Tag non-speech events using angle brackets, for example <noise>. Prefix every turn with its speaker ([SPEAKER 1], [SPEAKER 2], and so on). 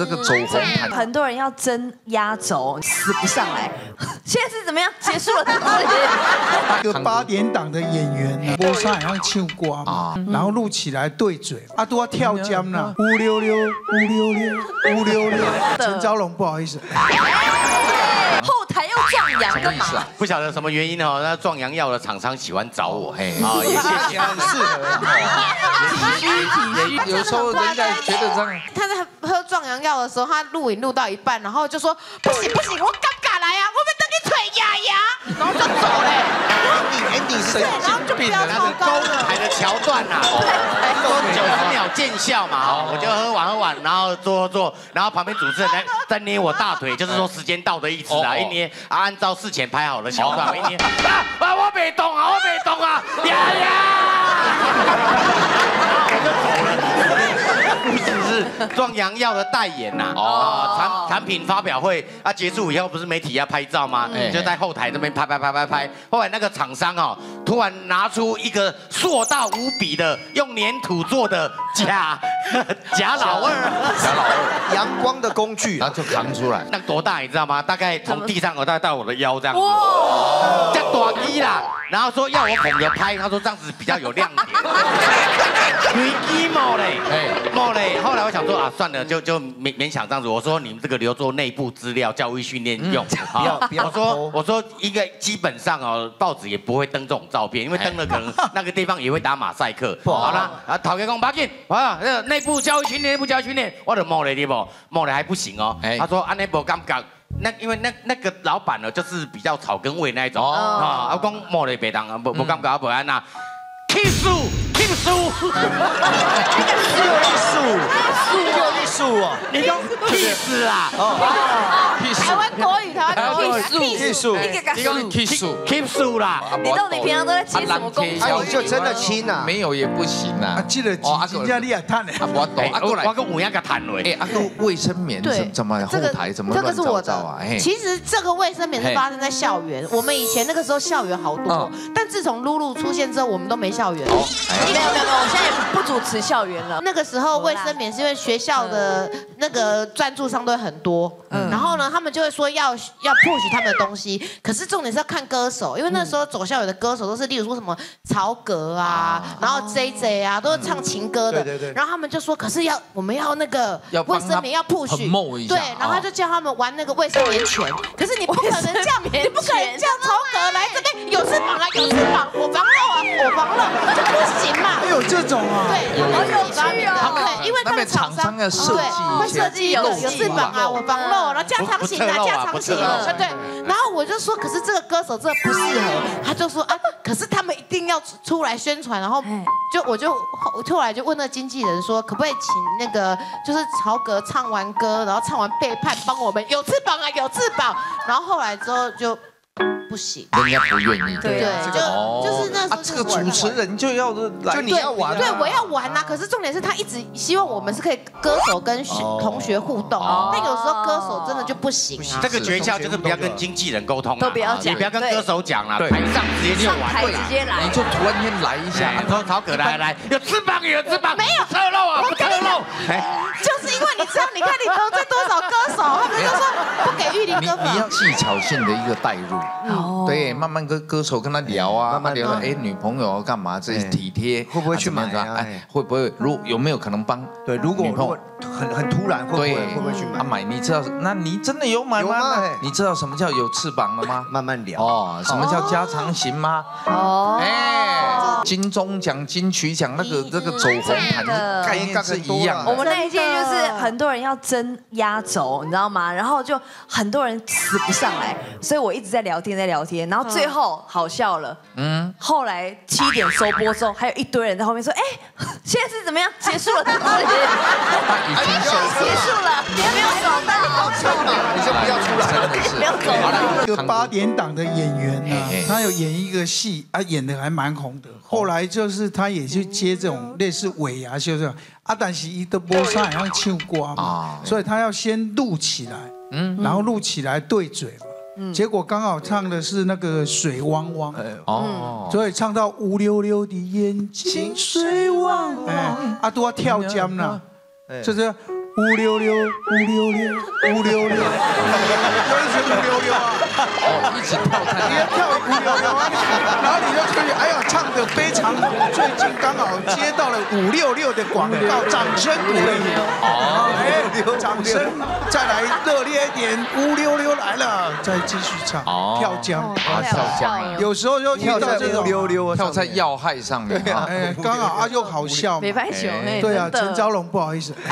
[SPEAKER 1] 这个走红毯，
[SPEAKER 2] 很多人要争压轴，死不上来。<laughs> 现在是怎么样？结束了，是不是？
[SPEAKER 3] 一个八点档的演员呢，播上好像唱歌啊，然后录起来对嘴，啊都要跳江了，乌溜溜，乌溜溜，乌溜溜。陈昭龙，不好意思，
[SPEAKER 2] 后台又壮阳干嘛？
[SPEAKER 4] 不晓得什么原因哦，那壮阳药的厂商喜欢找我，嘿，<laughs> 啊，也谢谢，
[SPEAKER 3] 很适合。
[SPEAKER 1] 有时候人家觉得这样，
[SPEAKER 5] 他在喝壮阳药的时候，他录影录到一半，然后就说不行不行，我尴尬来啊，我们等你腿压压，然后就走嘞。然后就不要
[SPEAKER 4] 那是
[SPEAKER 5] 了。
[SPEAKER 4] 台的桥段呐，说九十秒见效嘛，哦，我就喝完喝完，然后做做做，然后旁边主持人在 <laughs> 在捏我大腿，就是说时间到的意思啊，
[SPEAKER 1] 哦
[SPEAKER 4] 一捏啊，按照事前拍好的桥段，一捏啊啊，我没动啊，我没动啊，<laughs> 呀呀，我就走了。不只是壮阳药的代言呐，哦，产产品发表会啊结束以后，不是媒体要拍照吗？
[SPEAKER 1] 嗯
[SPEAKER 4] 就在后台那边拍拍拍拍拍。后来那个厂商哦，突然拿出一个硕大无比的用粘土做的假 <laughs> 假老二，
[SPEAKER 1] 假老二，
[SPEAKER 6] 阳光的工具
[SPEAKER 1] 然后就扛出来，
[SPEAKER 4] 那多大你知道吗？大概从地上哦，大概到我的腰这样子，这样短衣啦。然后说要我捧着拍，他说这样子比较有亮点。<laughs> 想说啊，算了，就就勉勉强这样子。我说你们这个留作内部资料、教育训练用。
[SPEAKER 6] 不要不要
[SPEAKER 4] 我说我说应该基本上哦，报纸也不会登这种照片，因为登了可能那个地方也会打马赛克。<laughs> 好啦，啊，讨厌讲把紧啊，那内部教育训练、内部教育训练，我的毛嘞对不？毛嘞还不行哦。
[SPEAKER 1] 哎
[SPEAKER 4] 他说安内不尴尬。那因为那那个老板呢，就是比较草根味那一种
[SPEAKER 1] 哦
[SPEAKER 4] 啊，啊，讲莫雷别当啊，不不尴尬不安呐，kiss kiss，
[SPEAKER 6] 六艺术，<laughs> 六艺术哦，
[SPEAKER 4] 你讲 kiss 啦，
[SPEAKER 5] 台湾国语，台湾国语，
[SPEAKER 6] 艺术，
[SPEAKER 2] 你给
[SPEAKER 1] 你讲
[SPEAKER 4] kiss，kiss 啦，
[SPEAKER 2] 你到底平常都在接什么工
[SPEAKER 6] 啊
[SPEAKER 2] 作？
[SPEAKER 6] 你就真的亲啊。
[SPEAKER 1] 没有也不行
[SPEAKER 3] 啊。
[SPEAKER 1] 啊，。
[SPEAKER 3] 记得几几家你也探的。
[SPEAKER 1] 啊，我懂。
[SPEAKER 4] 哎
[SPEAKER 1] 啊，过来。
[SPEAKER 4] 我，跟五样个谈嘞，
[SPEAKER 1] 哎，啊个卫生棉
[SPEAKER 5] 对
[SPEAKER 1] 怎怎么后台怎么
[SPEAKER 5] 这个
[SPEAKER 1] 乱
[SPEAKER 5] 是我的。
[SPEAKER 1] 糟糟啊？嘿，
[SPEAKER 5] 其实这个卫生棉是发生在校园，我们以前那个时候校园好多，但自从露露出现之后，我们都没校园。
[SPEAKER 2] 没有没有没有，我现在也不主持校园了。
[SPEAKER 5] 那个时候卫生棉是因为学校的那个赞助商都会很多，然后呢，他们就会说要要 push 他们的东西，可是重点是要看歌手，因为那时候走校友的歌手都是例如说什么曹格啊，然后 J J 啊，都是唱情歌的，然后他们就说，可是要我们要那个
[SPEAKER 1] 要
[SPEAKER 5] 卫生棉要
[SPEAKER 1] 下
[SPEAKER 5] 对，然后他就叫他们玩那个卫生棉拳，可是你不可能叫你不可能叫曹格来这边有翅膀啊有翅膀，我防漏啊我防漏，这不行嘛。
[SPEAKER 3] 还有这种啊？
[SPEAKER 5] 对，有有趣哦。对，因为他们厂商
[SPEAKER 1] 的设计
[SPEAKER 5] 会设计有有翅膀啊，我防漏，然后加长型啊，加长型，对对。然后我就说，可是这个歌手真的不适合，他就说啊，可是他们一定要出来宣传，然后就我就我后来就问那个经纪人说，可不可以请那个就是曹格唱完歌，然后唱完背叛帮我们有翅膀啊，有翅膀。然后后来之后就不行，
[SPEAKER 1] 人家不愿意。
[SPEAKER 5] 对，
[SPEAKER 2] 对。啊
[SPEAKER 5] 就
[SPEAKER 1] 哦
[SPEAKER 5] 就是那时候
[SPEAKER 1] 啊这个主持人就要来，
[SPEAKER 6] 就你要玩啊。
[SPEAKER 5] 对，我要玩呐、可是重点是他一直希望我们是可以歌手跟学同学互动，但有时候歌手真的就不行啊。
[SPEAKER 4] 这。个诀窍就是不要跟经纪人沟通啊，
[SPEAKER 2] 都不要讲
[SPEAKER 4] 你不要跟歌手讲啦，
[SPEAKER 1] 对。
[SPEAKER 4] 台上直接就
[SPEAKER 2] 上台
[SPEAKER 4] 玩。
[SPEAKER 2] 直接来。
[SPEAKER 1] 你，就突然间来一下。
[SPEAKER 4] 哎，，说曹可来来，有翅膀有翅膀，没有侧漏啊，不侧漏。哎，
[SPEAKER 5] 就是因为你知道，你看你得罪多少歌手，他们就说不给玉林
[SPEAKER 1] 你
[SPEAKER 5] 哥
[SPEAKER 1] 你要。技巧性的一个带入，
[SPEAKER 2] 哦
[SPEAKER 1] 对，慢慢跟歌手跟他聊啊，
[SPEAKER 6] 慢慢
[SPEAKER 1] 聊
[SPEAKER 6] 嗯
[SPEAKER 1] 哎女朋友要干嘛，这
[SPEAKER 6] 些
[SPEAKER 1] 体贴，
[SPEAKER 6] 会不会去买啊哎，
[SPEAKER 1] 会不会如有没有可能帮？
[SPEAKER 6] 对，如果
[SPEAKER 1] 女朋友
[SPEAKER 6] 如果很很突然，会不会，会不会去
[SPEAKER 1] 啊
[SPEAKER 6] 买？
[SPEAKER 1] 买？你知道？那你真的有买
[SPEAKER 6] 吗？
[SPEAKER 1] 你知道什么叫有翅膀了吗？
[SPEAKER 6] 慢慢聊。
[SPEAKER 1] 哦，什么叫加长型吗？
[SPEAKER 2] 哦，
[SPEAKER 1] 哎，金钟奖、金曲奖那个那个走红毯
[SPEAKER 2] 真的
[SPEAKER 1] 概念是一样的。
[SPEAKER 2] 我们那一届就是很多人要争压轴，你知道吗？然后就很多人死不上来，所以我一直在聊天，在聊天，然后最后好笑了。嗯，后来七点收播之后，还有一堆人在后面说：“哎，<laughs> 现在是怎么样？结束了，是不是？
[SPEAKER 1] 已经
[SPEAKER 2] 结束了，你还没有找到，
[SPEAKER 6] 你就不要出来。
[SPEAKER 1] 真的是
[SPEAKER 2] 不要走了。
[SPEAKER 3] 一个八点档的演员呢他有演一个戏啊，演的还蛮红的。后来就是他也去接这种类似尾牙秀这种啊，但是一的播上好像唱歌嘛
[SPEAKER 1] 啊，
[SPEAKER 3] 所以他要先录起来，嗯，然后录起来对嘴嘛。结果刚好唱的是那个水汪汪，
[SPEAKER 1] 哦，
[SPEAKER 3] 所以唱到乌溜溜的眼睛水汪汪，啊都要跳江了，就是五六六五六六五六六，就一直五六六啊，
[SPEAKER 1] 哦，一起跳
[SPEAKER 3] 你
[SPEAKER 1] 探
[SPEAKER 3] 要跳五六六啊，然后你就出去，哎呀，唱的非常好，最近刚好接到了五六六的广告，掌声鼓励。哦，哎，掌声，再来热烈一点，乌溜溜来了，再继续唱，
[SPEAKER 1] 哦
[SPEAKER 3] 跳江。
[SPEAKER 1] 啊，跳江，
[SPEAKER 3] 有时候就遇
[SPEAKER 6] 跳在五
[SPEAKER 3] 到这种，
[SPEAKER 6] 溜溜啊，
[SPEAKER 1] 跳在要害上面对啊。<laughs>
[SPEAKER 3] 哎，刚好啊又好笑嘛
[SPEAKER 2] 没。拍球，哎
[SPEAKER 3] 对啊，陈昭龙不好意思。<laughs>